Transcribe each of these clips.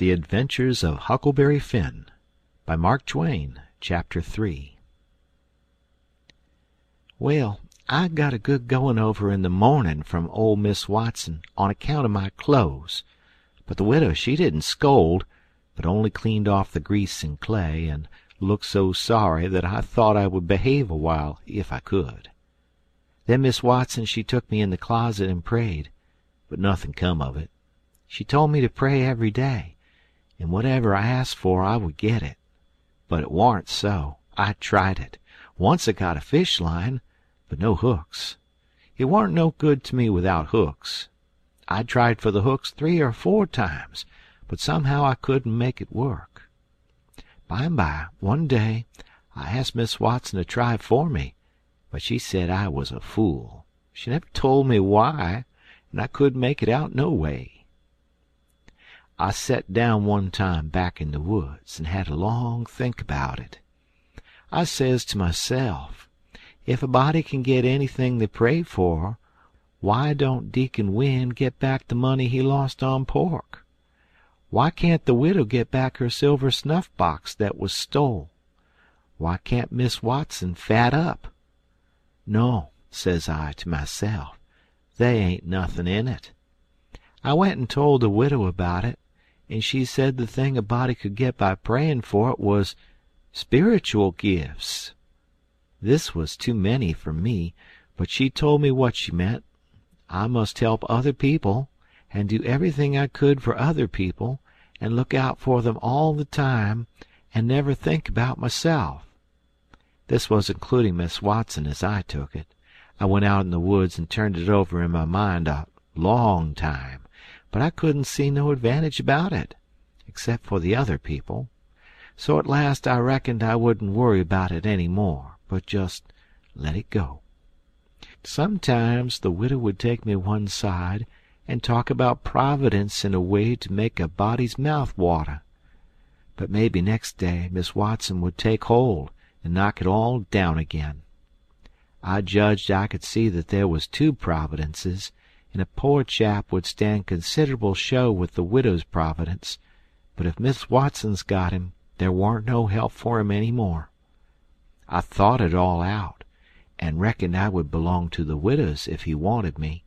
The Adventures of Huckleberry Finn by Mark Twain Chapter 3 Well, I got a good goin' over in the mornin' from ole Miss Watson on account of my clothes, but the widow she didn't scold, but only cleaned off the grease and clay, and looked so sorry that I thought I would behave a while if I could. Then Miss Watson she took me in the closet and prayed, but nothin' come of it. She told me to pray every day, and whatever I asked for I would get it. But it warn't so. I tried it. Once I got a fish line, but no hooks. It warn't no good to me without hooks. I tried for the hooks three or four times, but somehow I couldn't make it work. By and by, one day, I asked Miss Watson to try for me, but she said I was a fool. She never told me why, and I couldn't make it out no way. I set down one time back in the woods and had a long think about it. I says to myself, if a body can get anything they pray for, why don't Deacon Winn get back the money he lost on pork? Why can't the widow get back her silver snuff box that was stole? Why can't Miss Watson fat up? No, says I to myself, they ain't nothin' in it. I went and told the widow about it, and she said the thing a body could get by prayin' for it was spiritual gifts. This was too many for me, but she told me what she meant. I must help other people, and do everything I could for other people, and look out for them all the time, and never think about myself. This was including Miss Watson as I took it. I went out in the woods and turned it over in my mind a long time but I couldn't see no advantage about it, except for the other people. So at last I reckoned I wouldn't worry about it any more, but just let it go. Sometimes the widow would take me one side and talk about Providence in a way to make a body's mouth water. But maybe next day Miss Watson would take hold and knock it all down again. I judged I could see that there was two Providences, and a poor chap would stand considerable show with the widow's providence, but if Miss Watson's got him, there warn't no help for him any more. I thought it all out, and reckoned I would belong to the widow's if he wanted me,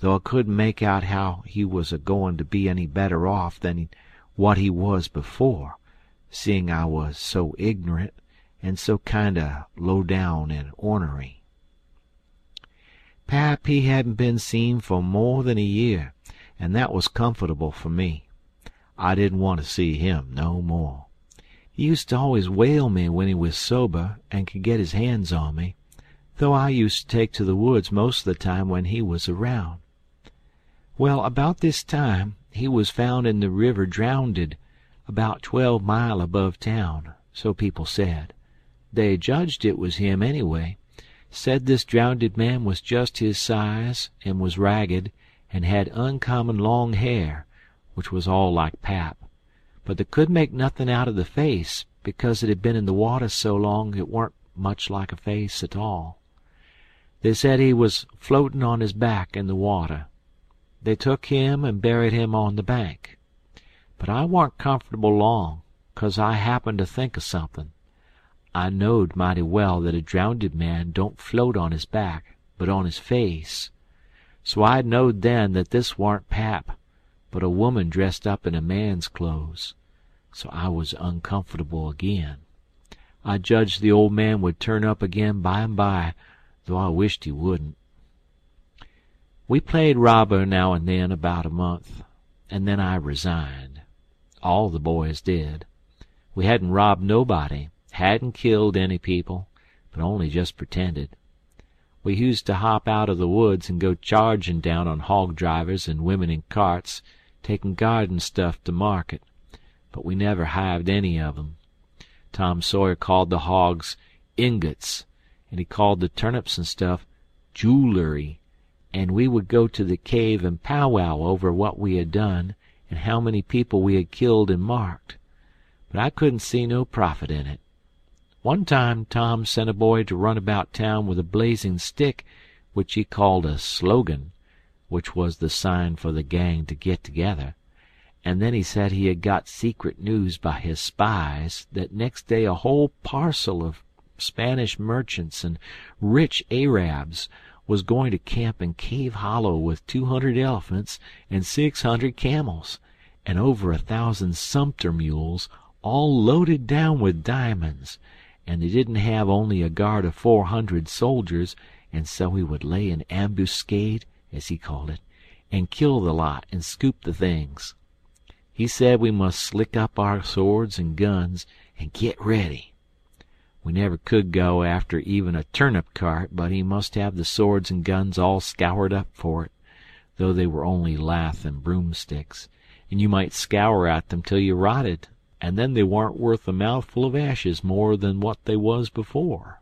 though I couldn't make out how he was a goin' to be any better off than what he was before, seeing I was so ignorant and so kind o' low down and ornery. Pap he hadn't been seen for more than a year, and that was comfortable for me. I didn't want to see him no more. He used to always whale me when he was sober and could get his hands on me, though I used to take to the woods most of the time when he was around. Well, about this time he was found in the river drownded, about twelve mile above town, so people said. They judged it was him anyway, said this drownded man was just his size, and was ragged, and had uncommon long hair, which was all like pap, but they couldn't make nothin' out of the face, because it had been in the water so long it warn't much like a face at all. They said he was floatin' on his back in the water. They took him and buried him on the bank. But I warn't comfortable long, 'cause I happened to think o' somethin'. I knowed mighty well that a drownded man don't float on his back, but on his face. So I knowed then that this warn't pap, but a woman dressed up in a man's clothes. So I was uncomfortable agin. I judged the old man would turn up again by and by, though I wished he wouldn't. We played robber now and then about a month, and then I resigned. All the boys did. We hadn't robbed nobody, hadn't killed any people, but only just pretended. We used to hop out of the woods and go chargin' down on hog drivers and women in carts, takin' garden stuff to market, but we never hived any of 'em. Tom Sawyer called the hogs ingots, and he called the turnips and stuff joolery, and we would go to the cave and powwow over what we had done and how many people we had killed and marked. But I couldn't see no profit in it. One time Tom sent a boy to run about town with a blazing stick which he called a slogan, which was the sign for the gang to get together, and then he said he had got secret news by his spies that next day a whole parcel of Spanish merchants and rich Arabs was going to camp in Cave Hollow with two hundred elephants and six hundred camels, and over a thousand sumpter mules, all loaded down with diamonds, and they didn't have only a guard of four hundred soldiers, and so he would lay an ambuscade, as he called it, and kill the lot and scoop the things. He said we must slick up our swords and guns and get ready. We never could go after even a turnip cart but he must have the swords and guns all scoured up for it, though they were only lath and broomsticks, and you might scour at them till you rotted, and then they warn't worth a mouthful of ashes more than what they was before.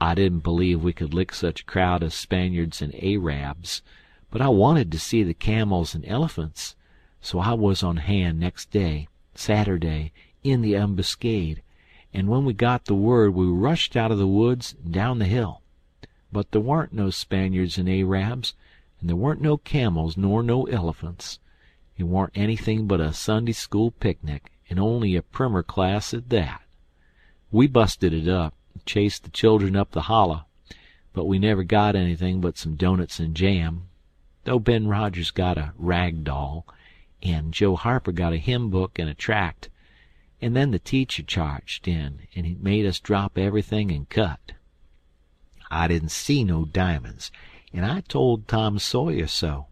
I didn't believe we could lick such a crowd of Spaniards and Arabs, but I wanted to see the camels and elephants, so I was on hand next day, Saturday, in the ambuscade and when we got the word we rushed out of the woods and down the hill. But there warn't no Spaniards and Arabs, and there warn't no camels nor no elephants. It warn't anything but a Sunday school picnic, and only a primer class at that. We busted it up, and chased the children up the holler, but we never got anything but some doughnuts and jam, though Ben Rogers got a rag doll, and Joe Harper got a hymn book and a tract, and then the teacher charged in, and he made us drop everything and cut. I didn't see no diamonds, and I told Tom Sawyer so.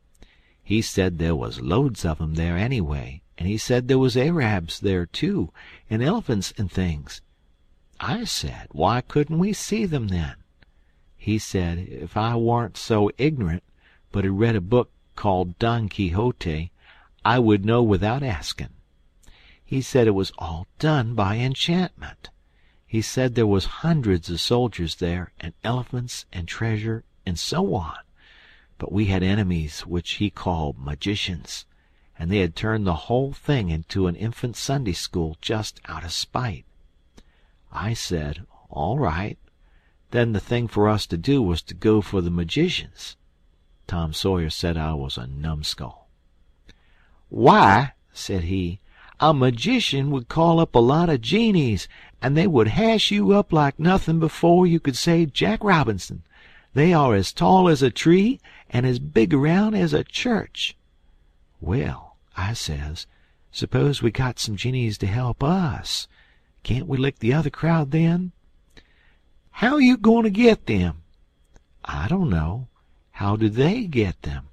He said there was loads of 'em there anyway, and he said there was Arabs there too, and elephants and things. I said, why couldn't we see them then? He said if I warn't so ignorant, but had read a book called Don Quixote, I would know without asking. He said it was all done by enchantment. He said there was hundreds of soldiers there, and elephants and treasure, and so on, but we had enemies which he called magicians, and they had turned the whole thing into an infant Sunday school just out of spite. I said, all right. Then the thing for us to do was to go for the magicians. Tom Sawyer said I was a numbskull. Why, said he, a magician would call up a lot of genies, and they would hash you up like nothing before you could say Jack Robinson. They are as tall as a tree and as big around as a church. Well, I says, suppose we got some genies to help us. Can't we lick the other crowd then? How you goin' to get them? I don't know. How do they get them?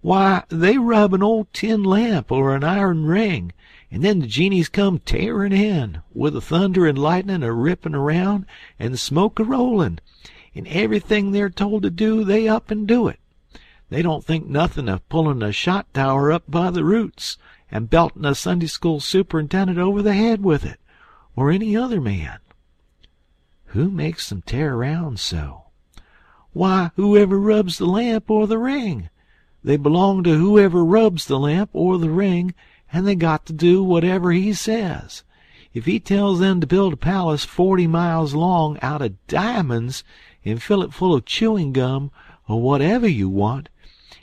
Why, they rub an old tin lamp or an iron ring, and then the genies come tearin' in, with the thunder and lightnin' a rippin' around and the smoke a rollin', and everything they're told to do they up and do it. They don't think nothin' of pullin' a shot tower up by the roots and beltin' a Sunday school superintendent over the head with it, or any other man. Who makes them tear around so? Why, whoever rubs the lamp or the ring. They belong to whoever rubs the lamp or the ring, and they got to do whatever he says. If he tells them to build a palace forty miles long out of diamonds, and fill it full of chewing gum, or whatever you want,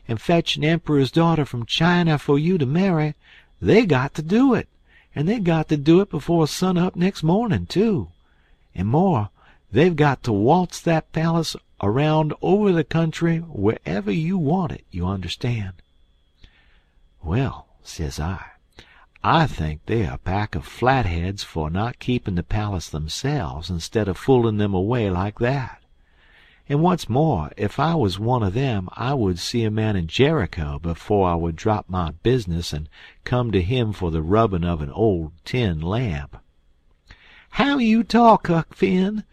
and fetch an emperor's daughter from China for you to marry, they got to do it, and they got to do it before sun up next morning, too. And more, they've got to waltz that palace around over the country wherever you want it, you understand. Well, says I, I think they're a pack of flatheads for not keeping the palace themselves instead of fooling them away like that. And what's more, if I was one of them I would see a man in Jericho before I would drop my business and come to him for the rubbing of an old tin lamp. How you talk, Huck Finn!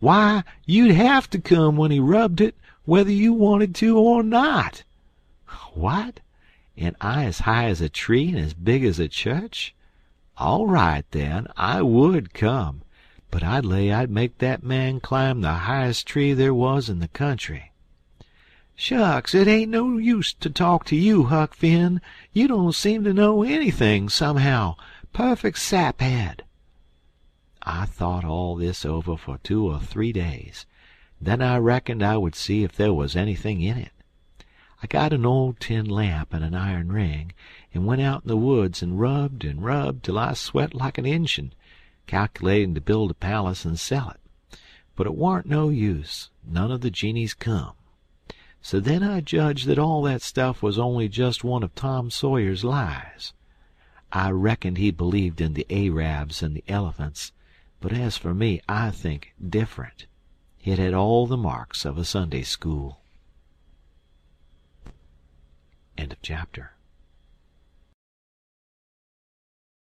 Why, you'd have to come when he rubbed it, whether you wanted to or not. What? And I as high as a tree and as big as a church? All right, then, I would come, but I'd lay I'd make that man climb the highest tree there was in the country. Shucks, it ain't no use to talk to you, Huck Finn. You don't seem to know anything, somehow. Perfect saphead. I thought all this over for two or three days. Then I reckoned I would see if there was anything in it. I got an old tin lamp and an iron ring, and went out in the woods and rubbed and rubbed till I sweat like an Injun, calc'latin' to build a palace and sell it. But it warn't no use none of the genies come. So then I judged that all that stuff was only just one of Tom Sawyer's lies. I reckoned he believed in the Arabs and the elephants, but as for me I think different. It had all the marks of a Sunday school. Chapter.